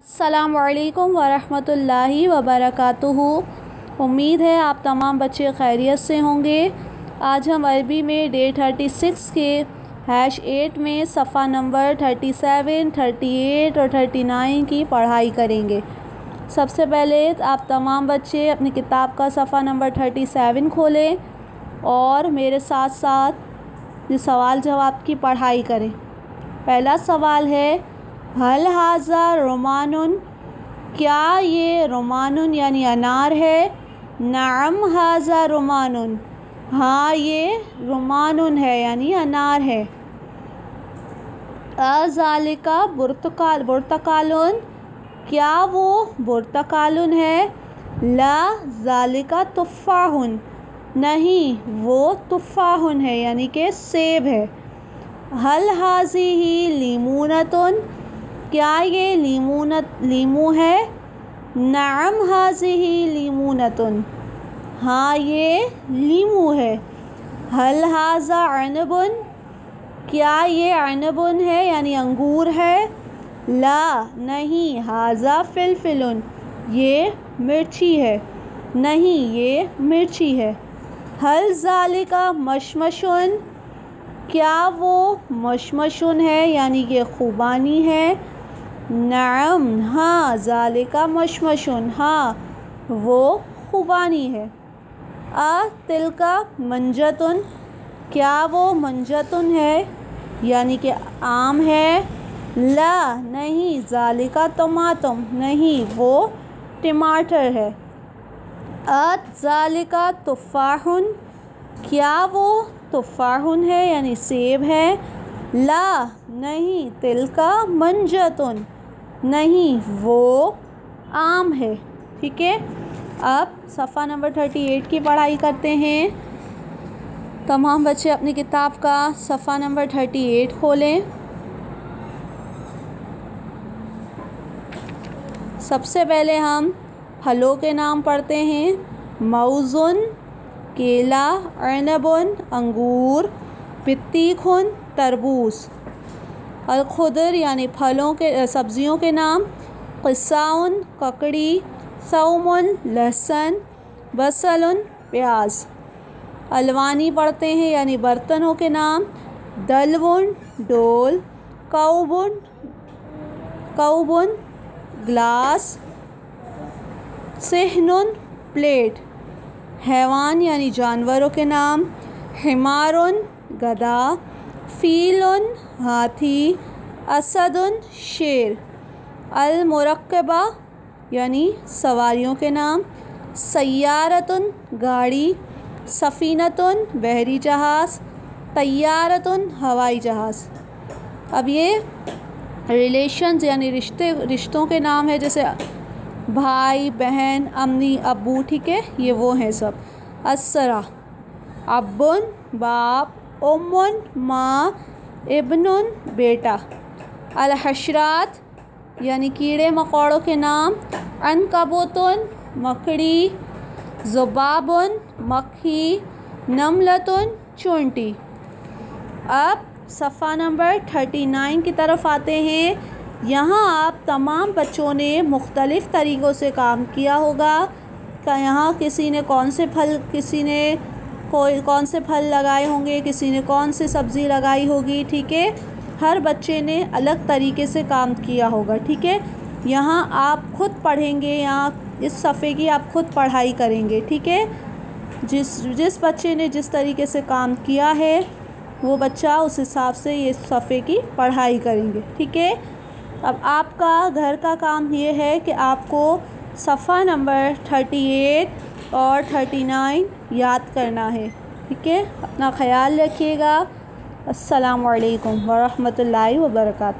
अल्लाम वरहमतुल्लाहि वबरकातुहु उम्मीद है आप तमाम बच्चे खैरियत से होंगे। आज हम अरबी में डे थर्टी सिक्स के हैश एट में सफ़ा number thirty seven thirty eight और थर्टी नाइन की पढ़ाई करेंगे। सबसे पहले आप तमाम बच्चे अपनी किताब का सफ़ा नंबर थर्टी सेवन खोलें और मेरे साथ साथ सवाल जवाब की पढ़ाई करें। पहला सवाल है हल हाजा रोमान क्या ये रोमान यानी अनार है? नाम हाजा रोमान हाँ ये रोमान है यानी अनार है। अजालिका बुरतकाल बुरतकालन, क्या वो बुरतकालन है? ला जालिका तुफ़ाहुन नहीं, वो तुफ़ाहुन है यानी कि सेब है। हल हाजी ही लीमूनतन क्या ये लीमूनत लीमू है? नाम हाजी लीमूनतन। हाँ ये लीमू है। हल हाजा अनबन? क्या ये अनबन है, यानी अंगूर है? ला, नहीं, हाजा फिलफिलन। ये मिर्ची है। नहीं, ये मिर्ची है। हल जालिका मशमशन? क्या वो मशमशन है, यानी कि ख़ुबानी है? नाम हाँ जालिका मशमशन हाँ वो खुबानी है। आ, तिल का मंजतन, क्या वो मंजतन है? यानी कि आम है? ला, नहीं, जालिका टमाटम, नहीं, वो टमाटर है। अत जालिका तुफ़ाहुन, क्या वो तुफ़ाहुन है? यानी सेब है। ला, नहीं, तिल का मंजतन। नहीं, वो आम है, ठीक है? अब सफ़ा नंबर थर्टी एट की पढ़ाई करते हैं। तमाम बच्चे अपनी किताब का सफ़ा नंबर थर्टी एट खोलें। सबसे पहले हम फलों के नाम पढ़ते हैं। मौज़ुन केला, अरनबन, अंगूर, पित्तीखुन, तरबूज। अलखुदर यानी फलों के सब्ज़ियों के नाम। कसाउन ककड़ी। सौमन, लहसुन। बसलन, प्याज। अलवानी पढ़ते हैं, यानी बर्तनों के नाम। दलबुन डोल। कौबुन कौबुन, ग्लास। सहनुन, प्लेट। हैवान, यानी जानवरों के नाम। हिमारुन, गदा। फ़ीलन हाथी असदन शेर। अलमरकबा यानी सवारियों के नाम। सयारतन गाड़ी, सफ़ीनतन बहरी जहाज़, तैयारतन हवाई जहाज़। अब ये रिलेशंस यानी रिश्ते, रिश्तों के नाम है, जैसे भाई, बहन, अम्मी अबू ठीक है? ये वो हैं सब। असरा अब्बन, बाप उमन माँ इब्न बेटा। अलहशरात, यानी कीड़े मकोड़ों के नाम, अनकबूतन, मकड़ी, ज़ुबाबन, मक्खी, नमलतन, चुंटी। अब सफ़ा नंबर थर्टी नाइन की तरफ़ आते हैं। यहाँ आप तमाम बच्चों ने मुख्तलिफ़ तरीक़ों से काम किया होगा। यहाँ किसी ने कौन से फल, किसी ने कोई, कौन से फल लगाए होंगे, किसी ने कौन सी सब्ज़ी लगाई होगी, ठीक है? हर बच्चे ने अलग तरीके से काम किया होगा, ठीक है? यहाँ आप खुद पढ़ेंगे, यहाँ इस सफ़े की आप खुद पढ़ाई करेंगे, ठीक है? जिस जिस बच्चे ने जिस तरीके से काम किया है, वो बच्चा उस हिसाब से ये सफ़े की पढ़ाई करेंगे, ठीक है? अब आपका घर का काम ये है कि आपको सफ़ा नंबर थर्टी एट और थर्टी नाइन याद करना है ठीक है? अपना ख्याल रखिएगा। अस्सलाम वालेकुम वर्का